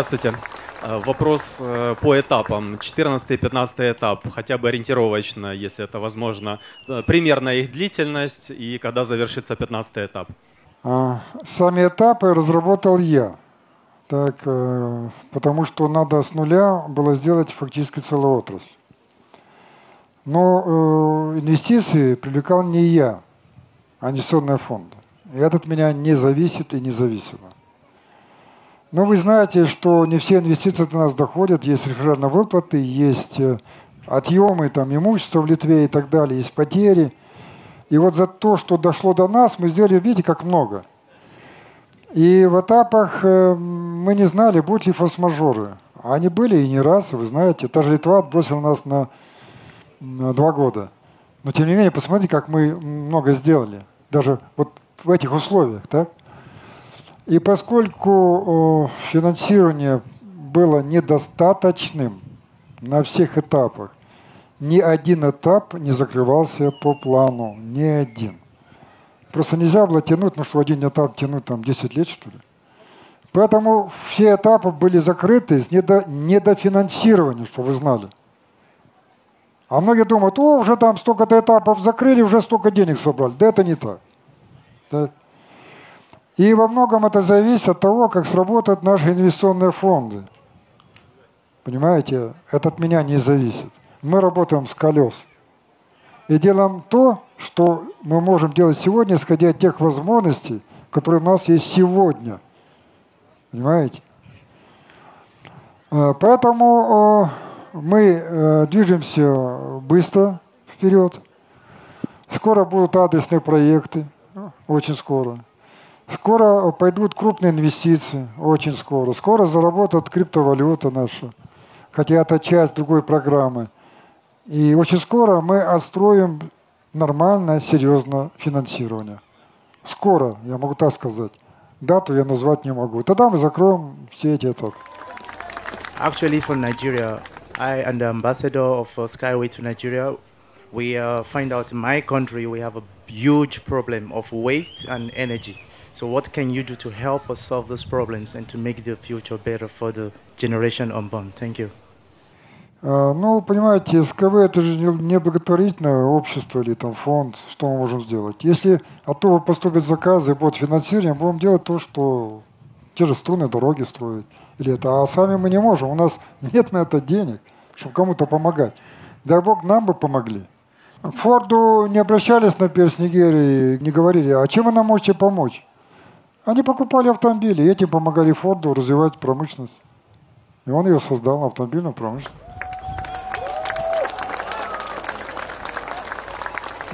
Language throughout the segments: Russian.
Здравствуйте. Э, вопрос э, по этапам. 14 и 15 этап, хотя бы ориентировочно, если это возможно. Э, Примерная их длительность и когда завершится 15 этап. А, Сами этапы разработал я. Так, потому что надо с нуля было сделать фактически целую отрасль. Но инвестиции привлекал не я, а инвестиционные фонды. И это от меня не зависит и не зависело. Но вы знаете, что не все инвестиции до нас доходят. Есть реферальные выплаты, есть э, отъемы там, имущества в Литве и так далее, есть потери. И вот за то, что дошло до нас, мы сделали, видите, как много. И в этапах э, мы не знали, будут ли форс-мажоры. Они были и не раз, вы знаете. Та же Литва отбросила нас на, на два года. Но тем не менее, посмотрите, как мы много сделали. Даже вот в этих условиях, так? И поскольку э, финансирование было недостаточным на всех этапах, ни один этап не закрывался по плану, ни один. Просто нельзя было тянуть, ну что один этап тянуть там 10 лет, что ли. Поэтому все этапы были закрыты с недо, недофинансированием, что вы знали. А многие думают, о, уже там столько-то этапов закрыли, уже столько денег собрали. Да это не так. Да. И во многом это зависит от того, как сработают наши инвестиционные фонды. Понимаете, это от меня не зависит. Мы работаем с колес. И делаем то, что мы можем делать сегодня, исходя от тех возможностей, которые у нас есть сегодня. Понимаете? Э, Поэтому э, мы э, движемся быстро вперед. Скоро будут адресные проекты, очень скоро. Скоро пойдут крупные инвестиции, очень скоро. Скоро заработает криптовалюта наша, хотя это часть другой программы. И очень скоро мы отстроим нормальное, серьезное финансирование. Скоро, я могу так сказать. Дату я назвать не могу. Тогда мы закроем все эти этапы. Actually, for Nigeria, I and the ambassador of uh, Skyway to Nigeria, we uh, find out in my country we have a huge problem of waste and energy. So, what can you do to help us solve those problems and to make the future better for the generation unborn? Thank you. А, Ну, понимаете, СКВ это же не благотворительное общество или там фонд, что мы можем сделать. Если оттуда поступят заказы, будет финансирование, будем делать то, что те же струны, дороги строить. Или это, а сами мы не можем, у нас нет на это денег, чтобы кому-то помогать. Дай Бог, нам бы помогли. Форду не обращались, например, с Нигерии, не говорили, а чем вы нам можете помочь? Они покупали автомобили, и этим помогали Форду развивать промышленность. И он ее создал, автомобильную промышленность.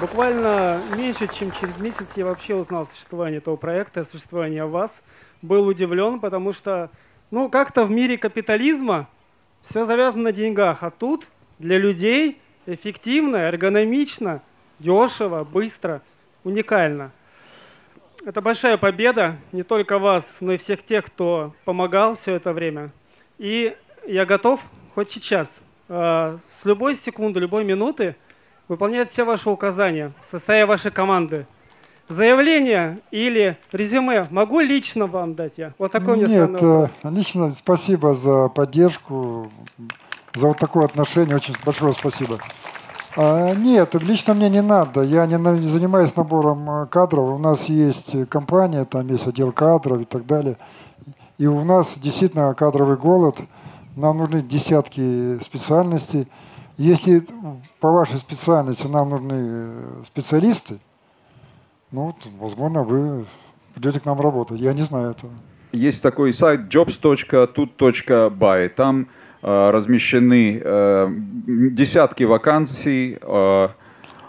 Буквально меньше, чем через месяц я вообще узнал о существовании этого проекта, о существовании вас. Был удивлен, потому что, ну, как-то в мире капитализма все завязано на деньгах, а тут для людей эффективно, эргономично, дешево, быстро, уникально. Это большая победа не только вас, но и всех тех, кто помогал все это время. И я готов хоть сейчас, э, с любой секунды, любой минуты выполнять все ваши указания в составе вашей команды. Заявление или резюме могу лично вам дать я? Вот такой Нет, странный вопрос. э, лично спасибо за поддержку, за вот такое отношение. Очень большое спасибо. А, Нет, лично мне не надо. Я не занимаюсь набором э, кадров. У нас есть э, компания, там есть отдел кадров и так далее. И у нас действительно кадровый голод. Нам нужны десятки специальностей. Если по вашей специальности нам нужны э, специалисты, ну, возможно, вы придете к нам работать. Я не знаю этого. Есть такой сайт jobs.tut.by. Там размещены э, десятки вакансий э,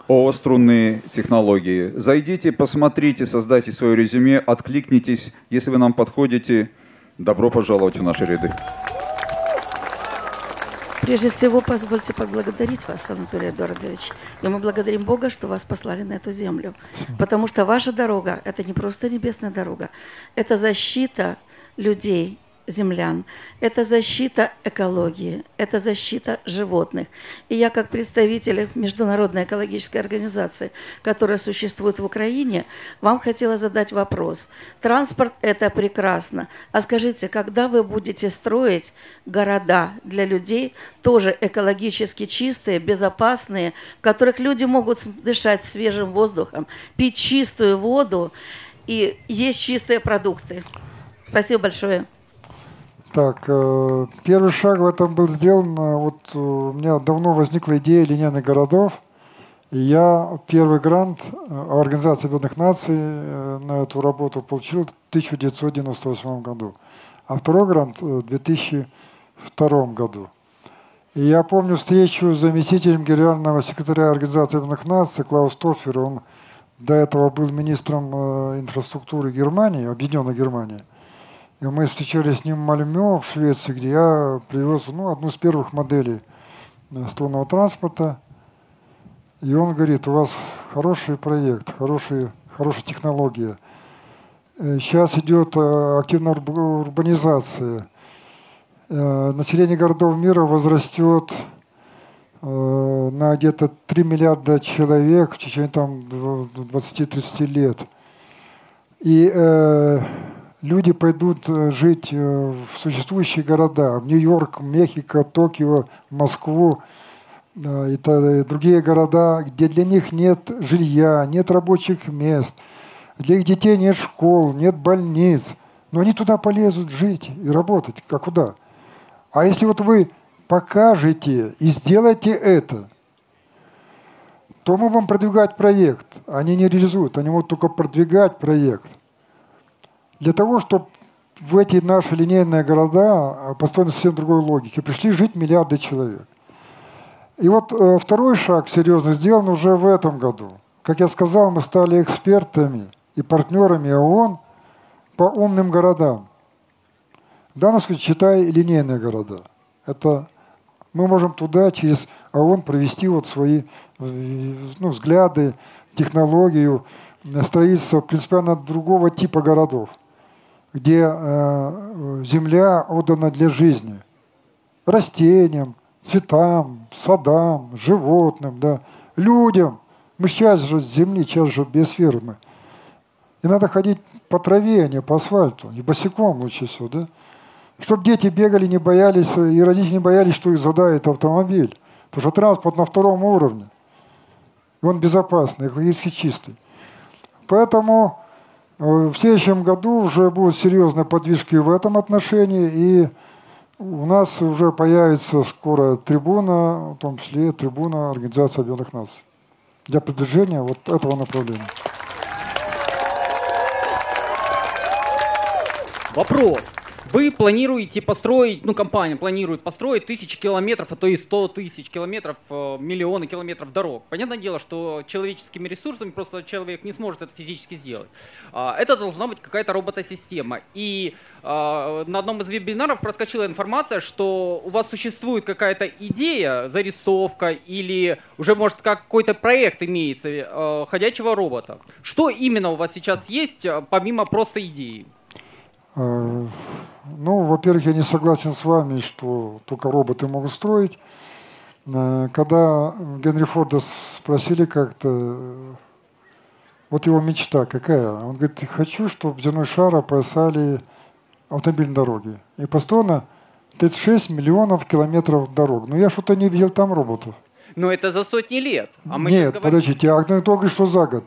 о струнные технологии. Зайдите, посмотрите, создайте свое резюме, откликнитесь. Если вы нам подходите, добро пожаловать в наши ряды. Прежде всего, позвольте поблагодарить вас, Анатолий Эдуардович. И мы благодарим Бога, что вас послали на эту землю. Потому что ваша дорога – это не просто небесная дорога, это защита людей землян. Это защита экологии, это защита животных. И я как представитель Международной экологической организации, которая существует в Украине, вам хотела задать вопрос. Транспорт – это прекрасно. А скажите, когда вы будете строить города для людей, тоже экологически чистые, безопасные, в которых люди могут дышать свежим воздухом, пить чистую воду и есть чистые продукты? Спасибо большое. Так, э, первый шаг в этом был сделан. Э, вот э, у меня давно возникла идея линейных городов. И я первый грант Организации Объединенных Наций на эту работу получил в 1998 году. А второй грант в 2002 году. И я помню встречу с заместителем генерального секретаря Организации Объединенных Наций Клаус Тоффер. Он до этого был министром инфраструктуры Германии, Объединенной Германии. И мы встречались с ним в Мальмё, в Швеции, где я привез ну, одну из первых моделей струнного транспорта. И он говорит, у вас хороший проект, хороший, хорошая технология. Сейчас идет э, активная урбанизация. Э, население городов мира возрастет э, на где-то 3 миллиарда человек в течение там 20-30 лет. И люди пойдут э, жить э, в существующие города, в Нью-Йорк, Мехико, Токио, Москву и другие города, где для них нет жилья, нет рабочих мест, для их детей нет школ, нет больниц, но они туда полезут жить и работать, как куда. А если вот вы покажете и сделаете это, то мы будем продвигать проект. Они не реализуют, они могут только продвигать проект – для того, чтобы в эти наши линейные города, а, построены совсем другой логике, пришли жить миллиарды человек. И вот э, второй шаг серьезно сделан уже в этом году. Как я сказал, мы стали экспертами и партнерами ООН по умным городам. В данном случае, считай, линейные города. Это мы можем туда через ООН провести вот свои ну, взгляды, технологию, строительство принципиально другого типа городов где э, земля отдана для жизни. Растениям, цветам, садам, животным, да, людям. Мы сейчас же с земли, сейчас же биосферы мы. И надо ходить по траве, а не по асфальту, и босиком лучше всего, да? Чтобы дети бегали, не боялись, и родители не боялись, что их задает автомобиль. Потому что транспорт на втором уровне. И он безопасный, экологически чистый. Поэтому в следующем году уже будут серьезные подвижки в этом отношении, и у нас уже появится скоро трибуна, в том числе трибуна Организации Объединенных Наций для продвижения вот этого направления. Вопрос. Вы планируете построить, ну компания планирует построить тысячи километров, а то и сто тысяч километров, э, миллионы километров дорог. Понятное дело, что человеческими ресурсами просто человек не сможет это физически сделать. А, это должна быть какая-то роботосистема. И а, на одном из вебинаров проскочила информация, что у вас существует какая-то идея, зарисовка или уже может какой-то проект имеется э, ходячего робота. Что именно у вас сейчас есть, э, помимо просто идеи? Ну, во-первых, я не согласен с вами, что только роботы могут строить. Э, когда Генри Форда спросили как-то, вот его мечта какая, он говорит, хочу, чтобы земной шар опоясали автомобильные дороги. И постоянно 36 миллионов километров дорог. Но я что-то не видел там роботов. Но это за сотни лет. А мы Нет, подождите, а ну, только что за год.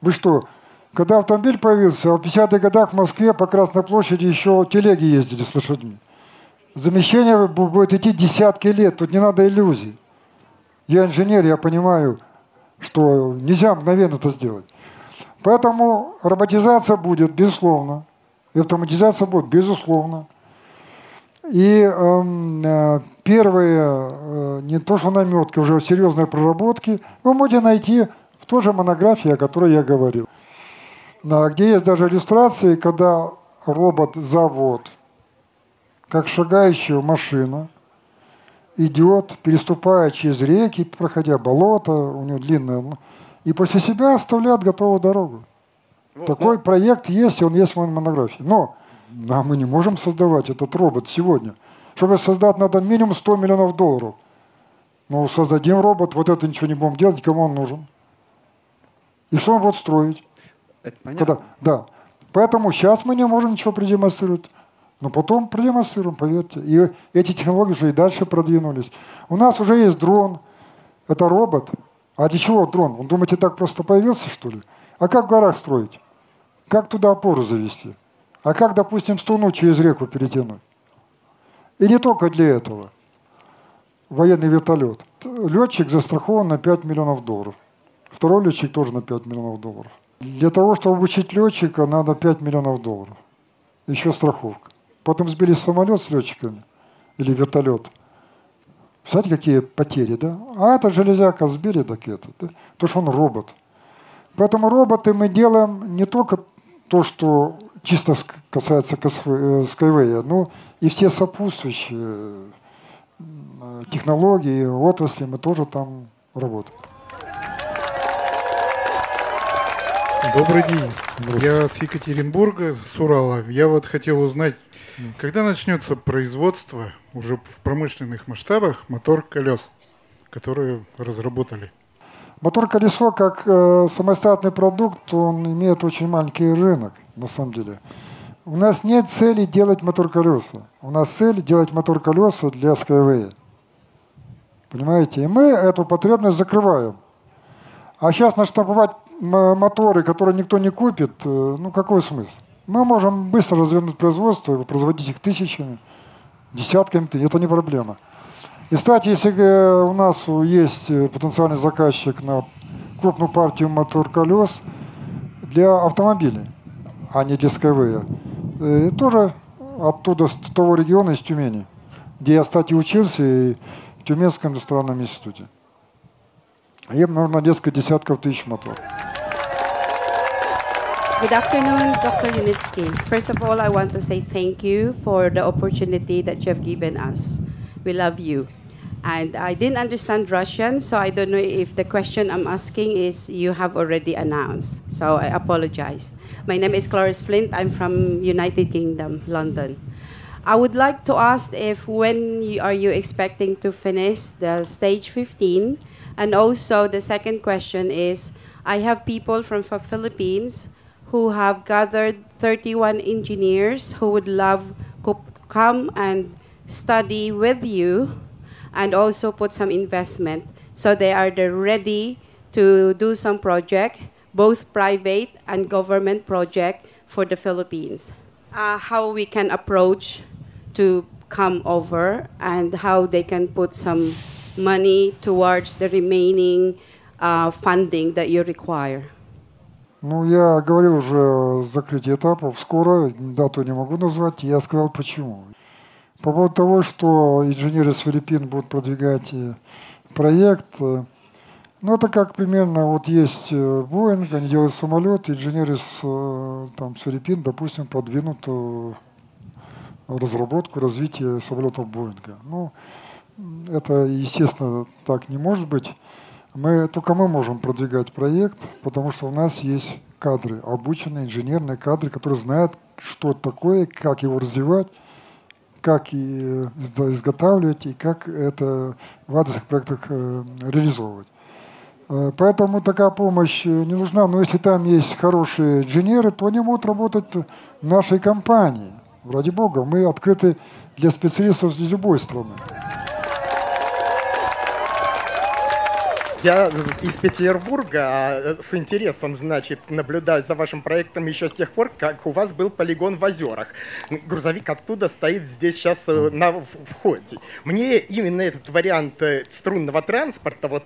Вы что, когда автомобиль появился, в 50-х годах в Москве по Красной площади еще телеги ездили с лошадьми. Замещение будет идти десятки лет, тут не надо иллюзий. Я инженер, я понимаю, что нельзя мгновенно это сделать. Поэтому роботизация будет, безусловно. И автоматизация будет, безусловно. И эм, э, первые, э, не то что наметки, уже серьезные проработки, вы можете найти в той же монографии, о которой я говорил где есть даже иллюстрации, когда робот-завод, как шагающая машина, идет, переступая через реки, проходя болото, у него длинное, и после себя оставляет готовую дорогу. Вот, Такой но... проект есть, и он есть в моей монографии. Но А мы не можем создавать этот робот сегодня. Чтобы создать, надо минимум 100 миллионов долларов. Ну, создадим робот, вот это ничего не будем делать, кому он нужен. И что он будет строить? Это понятно. Когда? Да. Поэтому сейчас мы не можем ничего продемонстрировать. Но потом продемонстрируем, поверьте. И эти технологии уже и дальше продвинулись. У нас уже есть дрон. Это робот. А для чего дрон? Он, думаете, так просто появился, что ли? А как в горах строить? Как туда опору завести? А как, допустим, струну через реку перетянуть? И не только для этого. Военный вертолет. Летчик застрахован на 5 миллионов долларов. Второй летчик тоже на 5 миллионов долларов. Для того, чтобы обучить летчика, надо 5 миллионов долларов. Еще страховка. Потом сбили самолет с летчиками или вертолет. Знаете, какие потери, да? А это железяка сбили, так это, да? Потому что он робот. Поэтому роботы мы делаем не только то, что чисто касается Skyway, но и все сопутствующие э, технологии, отрасли, мы тоже там работаем. Добрый день. Я с Екатеринбурга, с Урала. Я вот хотел узнать, когда начнется производство уже в промышленных масштабах мотор-колес, которые разработали? Мотор-колесо, как э, самостоятельный продукт, он имеет очень маленький рынок, на самом деле. У нас нет цели делать мотор-колеса. У нас цель делать мотор-колеса для Skyway. Понимаете? И мы эту потребность закрываем. А сейчас наштамповать моторы, которые никто не купит, э, ну какой смысл? Мы можем быстро развернуть производство, производить их тысячами, десятками, это не проблема. И, кстати, если э, у нас есть э, потенциальный заказчик на крупную партию мотор-колес для автомобилей, а не для Skyway, тоже оттуда, с того региона, из Тюмени, где я, кстати, учился и в Тюменском индустриальном институте. Им нужно несколько десятков тысяч моторов. Good afternoon, Dr. Unitsky. First of all, I want to say thank you for the opportunity that you have given us. We love you. And I didn't understand Russian, so I don't know if the question I'm asking is you have already announced. So I apologize. My name is Cloris Flint. I'm from United Kingdom, London. I would like to ask if when you, are you expecting to finish the stage 15? And also the second question is, I have people from the Philippines who have gathered 31 engineers who would love to come and study with you and also put some investment. So they are ready to do some project, both private and government project for the Philippines. Uh, how we can approach to come over and how they can put some money towards the remaining uh, funding that you require. Ну, я говорил уже о закрытии этапов. Скоро, дату не могу назвать, я сказал почему. По поводу того, что инженеры с Филиппин будут продвигать э, проект, э, ну, это как примерно, вот есть Боинг, они делают самолет, инженеры с, э, там, с Филиппин, допустим, продвинут разработку, развитие самолетов Боинга. Ну, это, естественно, так не может быть. Мы, только мы можем продвигать проект, потому что у нас есть кадры, обученные инженерные кадры, которые знают, что такое, как его развивать, как и изготавливать и как это в адресных проектах э, реализовывать. Э, поэтому такая помощь не нужна. Но если там есть хорошие инженеры, то они могут работать в нашей компании. Ради бога, мы открыты для специалистов из любой страны. Я из Петербурга а э, с интересом, значит, наблюдаю за вашим проектом еще с тех пор, как у вас был полигон в озерах. Грузовик оттуда стоит здесь сейчас э, на входе. Мне именно этот вариант э, струнного транспорта, вот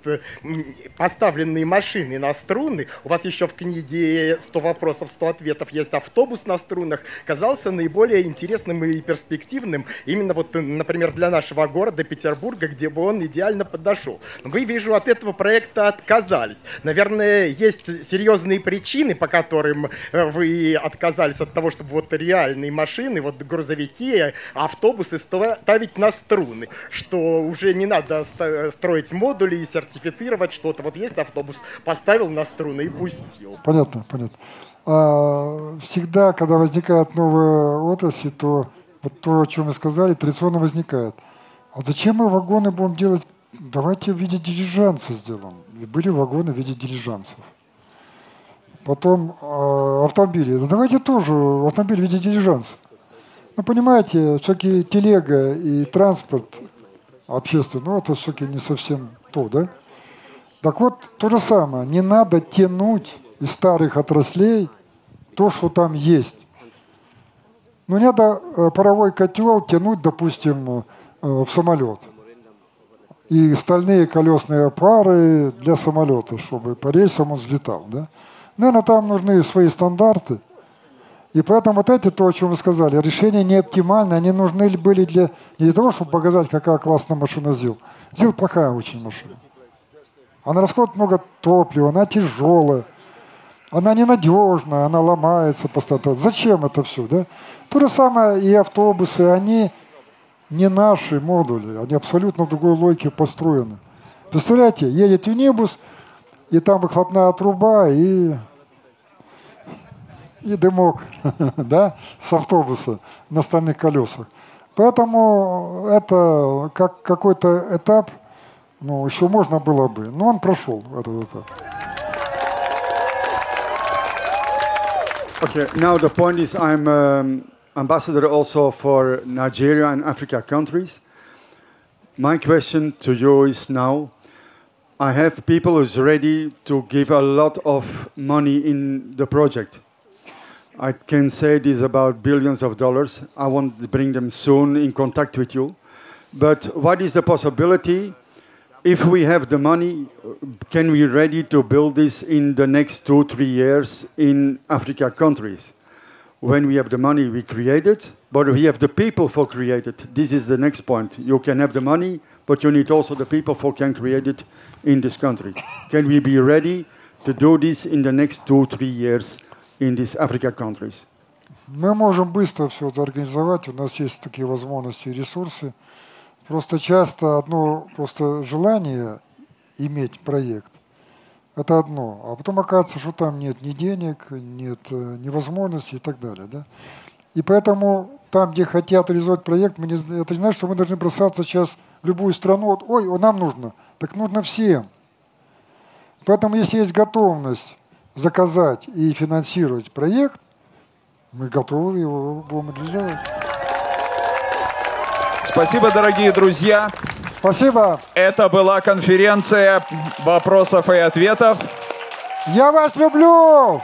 поставленные машины на струны, у вас еще в книге 100 вопросов, 100 ответов есть автобус на струнах, казался наиболее интересным и перспективным именно вот, например, для нашего города Петербурга, где бы он идеально подошел. Вы, вижу, от этого проекта отказались. Наверное, есть серьезные причины, по которым э, вы отказались от того, чтобы вот реальные машины, вот грузовики, автобусы ставить на струны, что уже не надо строить модули и сертифицировать что-то. Вот есть автобус, поставил на струны и пустил. Понятно, понятно. А, всегда, когда возникает новая отрасль, то вот то, о чем вы сказали, традиционно возникает. А зачем мы вагоны будем делать? Давайте в виде дилижанса сделаем. И были вагоны в виде дилижансов. Потом э, автомобили. Ну, давайте тоже автомобиль в виде дилижанса. Ну, понимаете, все-таки телега и транспорт общественный, ну, это все-таки не совсем то, да? Так вот, то же самое. Не надо тянуть из старых отраслей то, что там есть. Ну, не надо э, паровой котел тянуть, допустим, э, в самолет. И стальные колесные пары для самолета, чтобы по рельсам он взлетал. Да? Наверное, там нужны свои стандарты. И поэтому вот эти, то, о чем вы сказали, решения не оптимальны, они нужны были для, не для того, чтобы показать, какая классная машина ЗИЛ. ЗИЛ плохая очень машина. Она расходует много топлива, она тяжелая, она ненадежная, она ломается постоянно. Зачем это все, да? То же самое и автобусы, они не наши модули, они абсолютно другой логике построены. Представляете, едет юнибус, и там выхлопная труба, и, и дымок да, с автобуса на стальных колесах. Поэтому это как какой-то этап, ну, еще можно было бы, но он прошел этот этап. Okay, now the point is I'm um, ambassador also for Nigeria and Africa countries. My question to you is now, I have people who's ready to give a lot of money in the project. I can say this about billions of dollars. I want to bring them soon in contact with you. But what is the possibility if we have the money, can we ready to build this in the next two, three years in Africa countries? When we have the money, we create it, but we have the people for create it. This is the next point. You can have the money, but you need also the people for can create it in this country. Can we be ready to do this in the next two, three years in these Africa countries? Мы можем быстро все это организовать, у нас есть такие возможности и ресурсы. Просто часто одно просто желание иметь проект, это одно, а потом оказывается, что там нет ни денег, нет э, ни возможностей и так далее. Да? И поэтому там, где хотят реализовать проект, мы не, это не значит, что мы должны бросаться сейчас в любую страну, вот, ой, нам нужно, так нужно всем. Поэтому, если есть готовность заказать и финансировать проект, мы готовы его будем реализовать. Спасибо, дорогие друзья. Спасибо. Это была конференция вопросов и ответов. Я вас люблю!